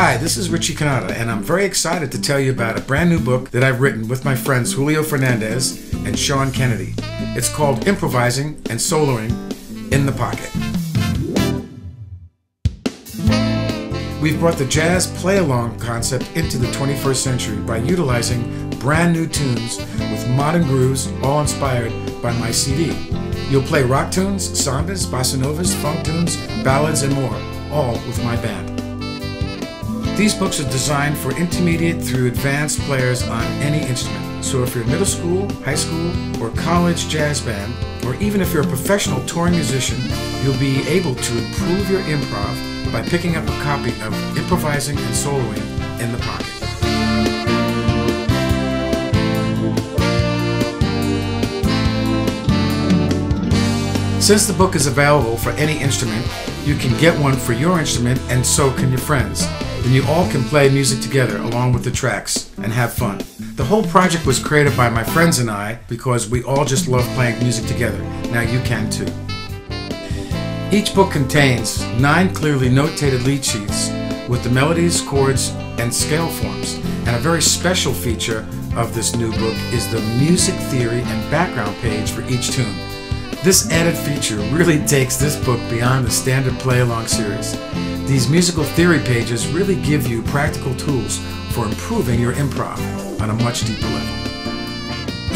Hi, this is Richie Cannata, and I'm very excited to tell you about a brand new book that I've written with my friends Julio Fernandez and Sean Kennedy. It's called Improvising and Soloing in the Pocket. We've brought the jazz play along concept into the 21st century by utilizing brand new tunes with modern grooves, all inspired by my CD. You'll play rock tunes, sambas, bossa novas, funk tunes, ballads, and more, all with my band. These books are designed for intermediate through advanced players on any instrument. So if you're middle school, high school, or college jazz band, or even if you're a professional touring musician, you'll be able to improve your improv by picking up a copy of Improvising and Soloing in the Pocket. Since the book is available for any instrument, you can get one for your instrument and so can your friends. Then you all can play music together along with the tracks and have fun. The whole project was created by my friends and I because we all just love playing music together. Now you can too. Each book contains nine clearly notated lead sheets with the melodies, chords, and scale forms. And a very special feature of this new book is the music theory and background page for each tune. This added feature really takes this book beyond the standard play along series. These musical theory pages really give you practical tools for improving your improv on a much deeper level.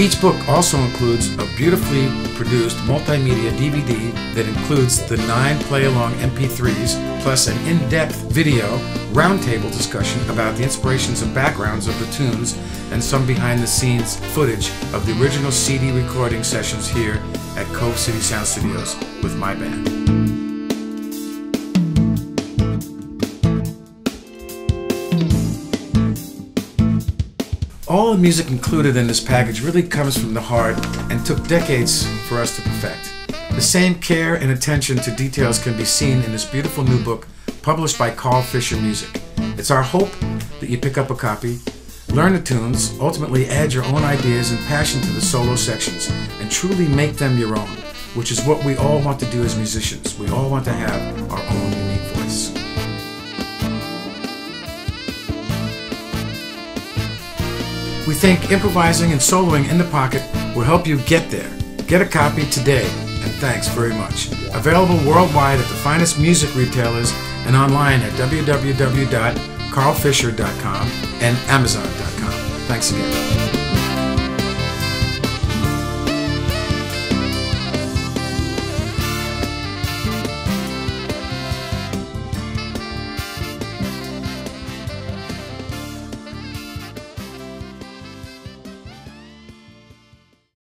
Each book also includes a beautifully produced multimedia DVD that includes the nine play along MP3s plus an in depth video roundtable discussion about the inspirations and backgrounds of the tunes and some behind the scenes footage of the original CD recording sessions here at Cove City Sound Studios with my band. All the music included in this package really comes from the heart and took decades for us to perfect. The same care and attention to details can be seen in this beautiful new book published by Carl Fischer Music. It's our hope that you pick up a copy, learn the tunes, ultimately add your own ideas and passion to the solo sections, and truly make them your own, which is what we all want to do as musicians. We all want to have our own We think improvising and soloing in the pocket will help you get there. Get a copy today, and thanks very much. Available worldwide at the finest music retailers and online at www.carlfischer.com and amazon.com. Thanks again.